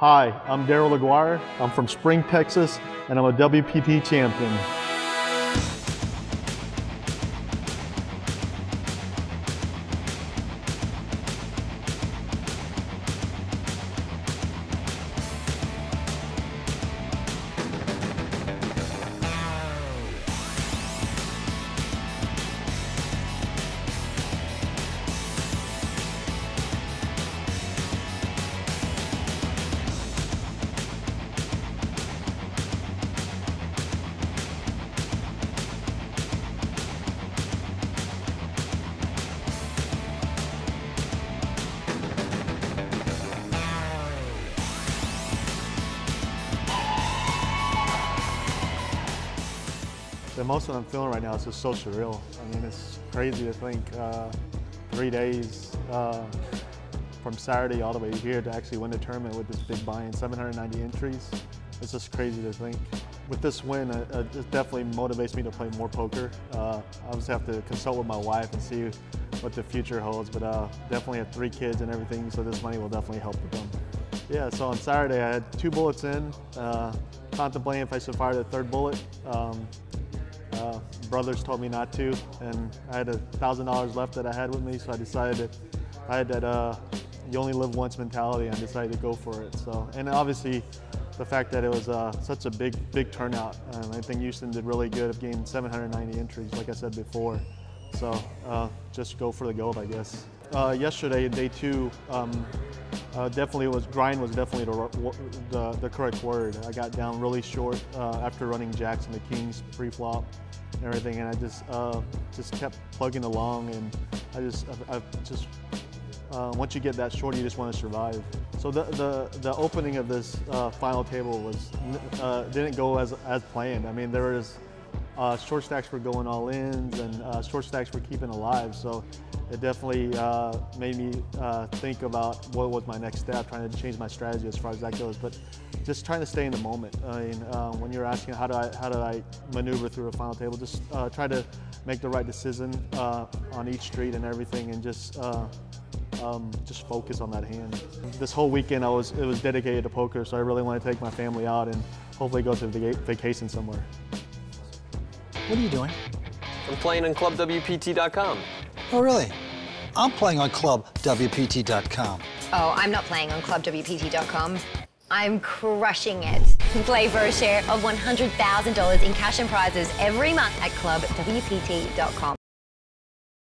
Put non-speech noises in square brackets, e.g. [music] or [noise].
Hi, I'm Daryl Aguirre. I'm from Spring, Texas, and I'm a WPT champion. The emotion I'm feeling right now is just so surreal. I mean, it's crazy to think uh, three days uh, from Saturday all the way here to actually win the tournament with this big buy-in, 790 entries. It's just crazy to think. With this win, uh, uh, it definitely motivates me to play more poker. Uh, I just have to consult with my wife and see what the future holds, but uh, definitely have three kids and everything, so this money will definitely help with them. Yeah, so on Saturday I had two bullets in, uh, contemplating if I should fire the third bullet. Um, brothers told me not to, and I had a thousand dollars left that I had with me, so I decided that I had that uh, you only live once mentality, and I decided to go for it. So, and obviously, the fact that it was uh, such a big, big turnout, I think Houston did really good of getting 790 entries, like I said before. So, uh, just go for the gold, I guess. Uh, yesterday, day two, um, uh, definitely was grind was definitely the, the, the correct word. I got down really short uh, after running jacks and the kings pre-flop and everything, and I just uh, just kept plugging along, and I just I, I just uh, once you get that short, you just want to survive. So the the, the opening of this uh, final table was uh, didn't go as as planned. I mean there was uh, short stacks were going all ins and uh, short stacks were keeping alive. So it definitely uh, made me uh, think about what was my next step, trying to change my strategy as far as that goes. But just trying to stay in the moment. I mean, uh, when you're asking how do I how do I maneuver through a final table, just uh, try to make the right decision on each street and everything, and just. Um, just focus on that hand. This whole weekend I was it was dedicated to poker, so I really want to take my family out and hopefully go to a vacation somewhere. What are you doing? I'm playing on ClubWPT.com. Oh, really? I'm playing on ClubWPT.com. Oh, I'm not playing on ClubWPT.com. I'm crushing it. [laughs] Play for a share of $100,000 in cash and prizes every month at ClubWPT.com.